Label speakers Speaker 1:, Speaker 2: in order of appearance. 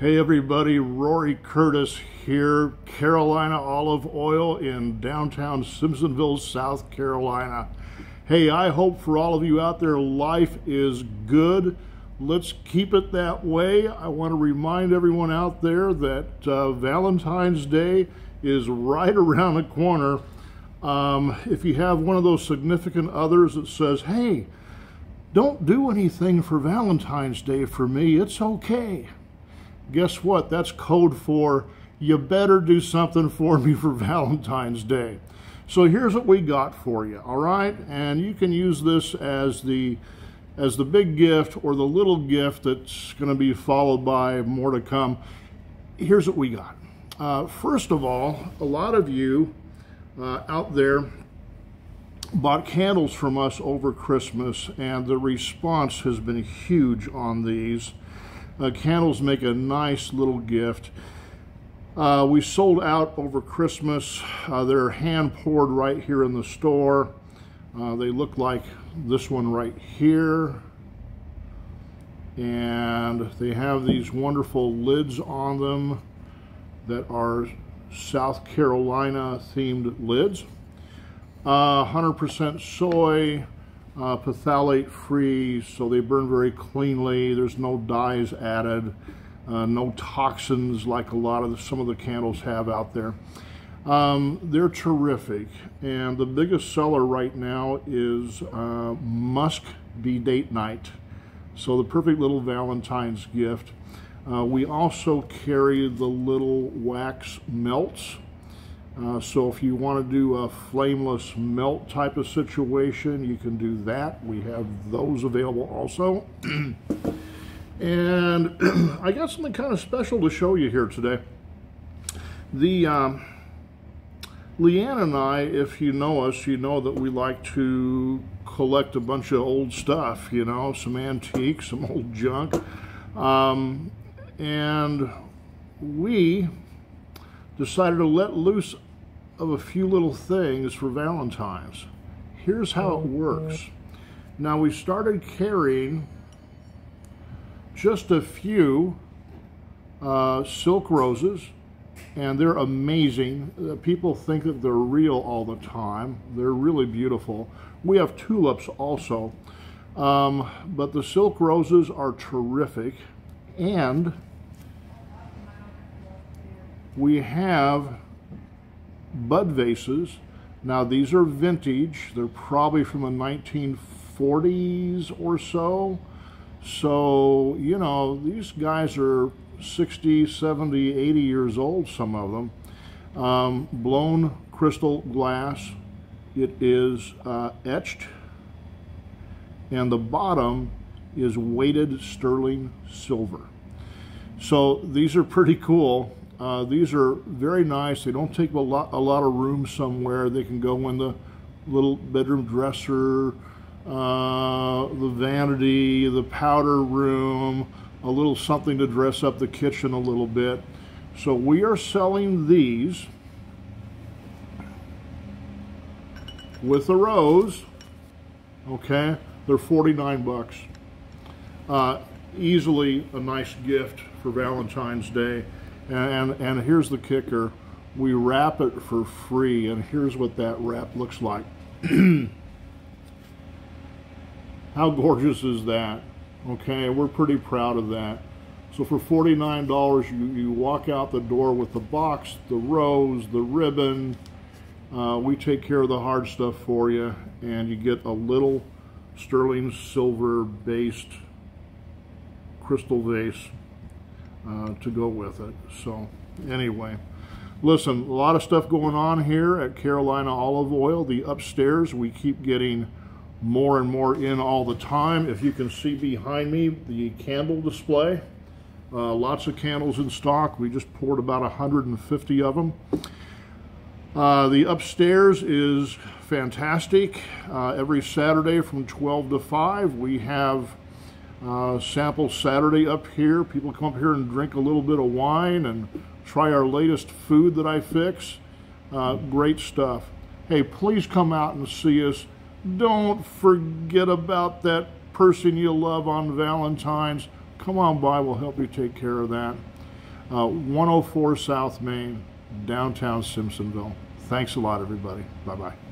Speaker 1: Hey everybody, Rory Curtis here, Carolina Olive Oil in downtown Simpsonville, South Carolina. Hey, I hope for all of you out there, life is good. Let's keep it that way. I want to remind everyone out there that uh, Valentine's Day is right around the corner. Um, if you have one of those significant others that says, hey, don't do anything for Valentine's Day for me, it's okay guess what? That's code for you better do something for me for Valentine's Day. So here's what we got for you, all right? And you can use this as the as the big gift or the little gift that's going to be followed by more to come. Here's what we got. Uh, first of all, a lot of you uh, out there bought candles from us over Christmas, and the response has been huge on these. Uh, candles make a nice little gift. Uh, we sold out over Christmas. Uh, they're hand poured right here in the store. Uh, they look like this one right here. And they have these wonderful lids on them that are South Carolina themed lids. 100% uh, soy, uh, phthalate free, so they burn very cleanly. There's no dyes added, uh, no toxins like a lot of the, some of the candles have out there. Um, they're terrific, and the biggest seller right now is uh, Musk Be Date Night. So the perfect little Valentine's gift. Uh, we also carry the little wax melts. Uh, so if you want to do a flameless melt type of situation, you can do that. We have those available also. and I got something kind of special to show you here today. The um, Leanne and I, if you know us, you know that we like to collect a bunch of old stuff, you know, some antiques, some old junk. Um, and we decided to let loose of a few little things for Valentine's. Here's how it works. Now we started carrying just a few uh, silk roses and they're amazing. Uh, people think that they're real all the time. They're really beautiful. We have tulips also, um, but the silk roses are terrific and we have bud vases. Now these are vintage. They're probably from the 1940s or so. So, you know, these guys are 60, 70, 80 years old, some of them. Um, blown crystal glass. It is uh, etched. And the bottom is weighted sterling silver. So these are pretty cool. Uh, these are very nice. They don't take a lot, a lot of room somewhere. They can go in the little bedroom dresser, uh, the vanity, the powder room, a little something to dress up the kitchen a little bit. So we are selling these with a rose. Okay, they're 49 bucks. Uh, easily a nice gift for Valentine's Day. And, and, and here's the kicker. We wrap it for free, and here's what that wrap looks like. How gorgeous is that? Okay, we're pretty proud of that. So for $49, you, you walk out the door with the box, the rose, the ribbon. Uh, we take care of the hard stuff for you, and you get a little sterling silver based crystal vase uh, to go with it. So anyway, listen, a lot of stuff going on here at Carolina Olive Oil. The upstairs, we keep getting more and more in all the time. If you can see behind me, the candle display. Uh, lots of candles in stock. We just poured about 150 of them. Uh, the upstairs is fantastic. Uh, every Saturday from 12 to 5, we have uh, sample Saturday up here. People come up here and drink a little bit of wine and try our latest food that I fix. Uh, great stuff. Hey, please come out and see us. Don't forget about that person you love on Valentine's. Come on by, we'll help you take care of that. uh, 104 South Main, downtown Simpsonville. Thanks a lot, everybody. Bye bye.